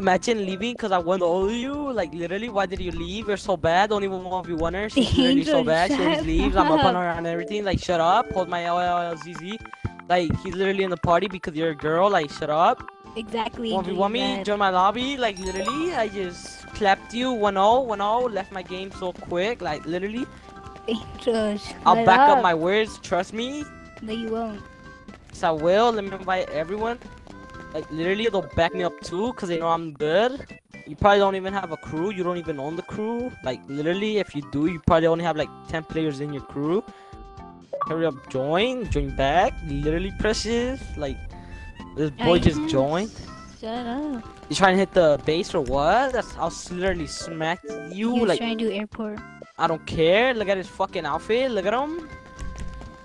Imagine leaving because I won all you. Like literally, why did you leave? You're so bad. Don't even want to be winner. She's literally so bad. She always leaves. I'm up on her and everything. Like shut up. Hold my LLZZ. Like he's literally in the party because you're a girl. Like shut up. Exactly. Want you want me? Join my lobby. Like literally, I just clapped you 1-0, 1-0. Left my game so quick. Like literally, shut I'll back up up my words. Trust me. No, you won't. Yes, I will. Let me invite everyone. Like literally, they'll back me up too, cause they know I'm good. You probably don't even have a crew. You don't even own the crew. Like literally, if you do, you probably only have like 10 players in your crew. Hurry up, join, join back. Literally, precious. Like this boy just joined. Shut up. You trying to hit the base or what? That's I'll literally smack you. Like trying to do airport. I don't care. Look at his fucking outfit. Look at him.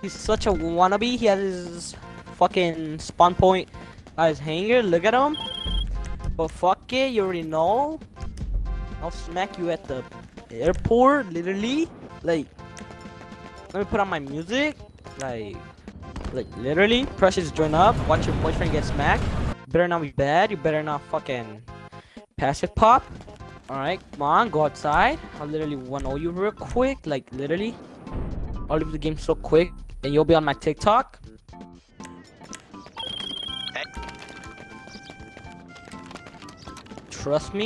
He's such a wannabe. He has his fucking spawn point his hangar. Look at him. But fuck it, you already know. I'll smack you at the airport, literally. Like, let me put on my music. Like, like literally. Precious join up. Watch your boyfriend get smacked. Better not be bad. You better not fucking passive pop. Alright, come on, go outside. I'll literally 1 you real quick. Like, literally. I'll leave the game so quick. And you'll be on my TikTok. Trust me.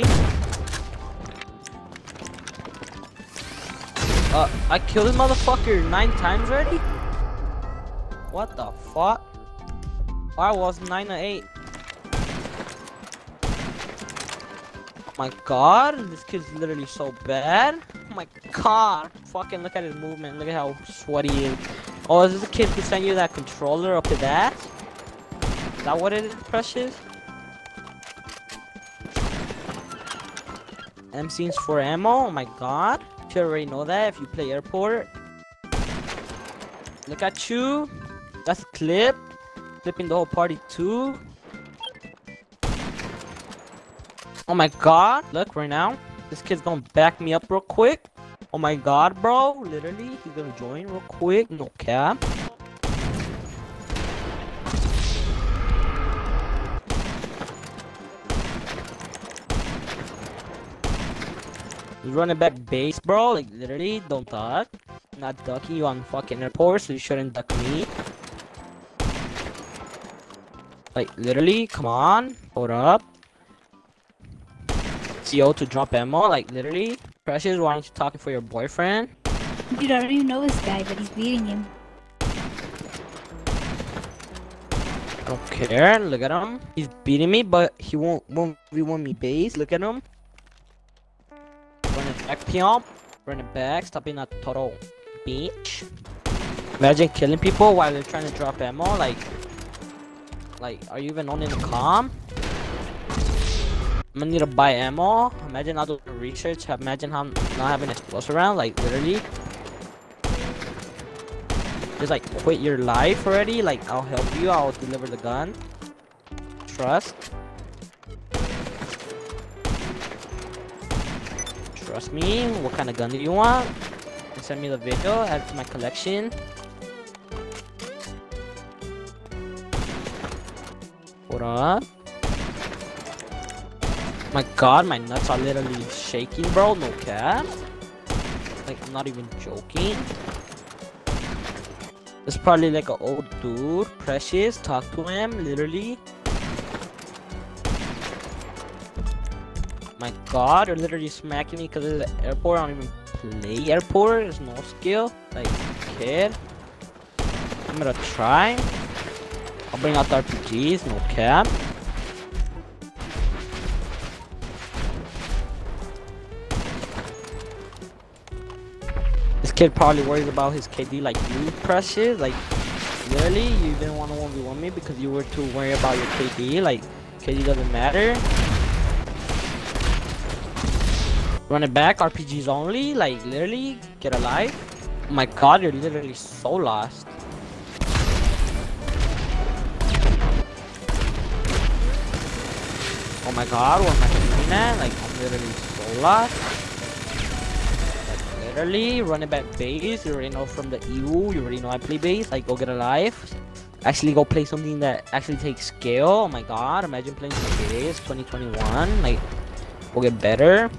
Uh, I killed this motherfucker nine times already? What the fuck? I was 9 to 8. Oh my god, this kid's literally so bad. Oh my god. Fucking look at his movement. Look at how sweaty he is. Oh, is this the kid who sent you that controller up his ass? Is that what it is, Precious? M scenes for ammo? Oh my god. You already know that if you play airport. Look at you. That's clip. Clipping the whole party too. Oh my god. Look right now. This kid's gonna back me up real quick. Oh my god, bro. Literally, he's gonna join real quick. No cap. Running back base, bro. Like, literally, don't duck. I'm not ducking you on fucking airport, so you shouldn't duck me. Like, literally, come on. Hold up. CO to drop ammo, like, literally. Precious, why aren't you talking for your boyfriend? Dude, I don't even know this guy, but he's beating him. I don't care. Look at him. He's beating me, but he won't won't we want me base. Look at him. Back. Running back. Stop being a total bitch. Imagine killing people while they're trying to drop ammo. Like, like, are you even on in the calm? I'm gonna need to buy ammo. Imagine not doing research. Imagine how I'm not having explosive around. Like, literally. Just like quit your life already. Like I'll help you. I'll deliver the gun. Trust. Me. What kind of gun do you want? And send me the video. Add to my collection. Hold on. My god, my nuts are literally shaking, bro. No cap. Like, I'm not even joking. It's probably like an old dude. Precious. Talk to him, literally. My god, they're literally smacking me because it's the airport. I don't even play airport. There's no skill. Like, kid. I'm gonna try. I'll bring out the RPGs, no cap. This kid probably worries about his KD like you, Precious. Like, literally, you didn't want to 1v1 me because you were too worried about your KD. Like, KD doesn't matter. Run it back, RPGs only. Like, literally, get alive. Oh my god, you're literally so lost. Oh my god, what am I doing at? Like, I'm literally so lost. Like, literally, running back base. You already know from the EU. You already know I play base. Like, go get a life. actually go play something that actually takes skill. Oh my god, imagine playing like this 2021. Like, will get better.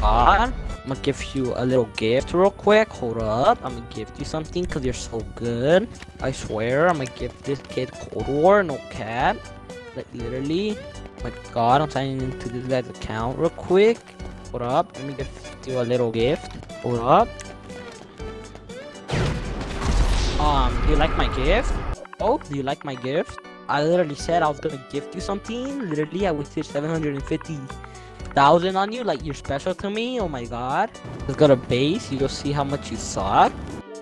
God. I'm gonna give you a little gift real quick. Hold up. I'm gonna give you something because you're so good. I swear, I'm gonna give this kid Cold War, no cap. Like, literally. My god, I'm signing into this guy's account real quick. Hold up. Let me gift you a little gift. Hold up. Um, do you like my gift? Oh, do you like my gift? I literally said I was gonna gift you something. Literally, I wasted 750,000 on you. Like, you're special to me. Oh my god. Let's go to base. You'll see how much you suck.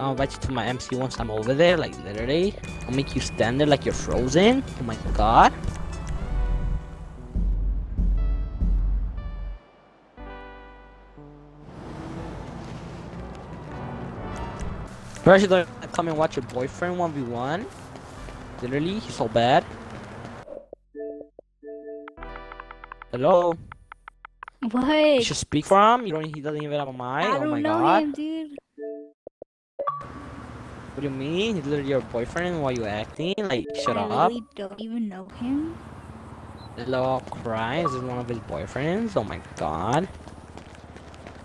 I'll invite you to my MC once I'm over there. Like, literally. I'll make you stand there like you're frozen. Oh my god. First, gonna come and watch your boyfriend 1v1. Literally, he's so bad. Hello? You What? should speak for him. You don't. He doesn't even have a mind. I oh don't my know god. him, dude. What do you mean? He's literally your boyfriend. Why are you acting? Like, shut I up. really don't even know him. Hello, cry. Is this one of his boyfriends? Oh my god.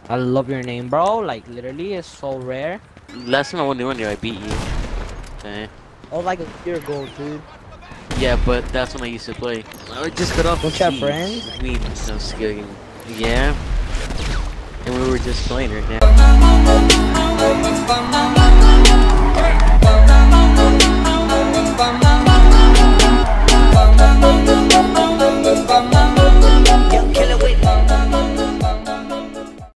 I love your name, bro. Like, literally, it's so rare. Last time I won the one year, I beat you. Okay. Oh, like a year ago, dude. Yeah, but that's when I used to play. I just got off Don't the you have friends? We no skill game. Yeah. And we were just playing right now.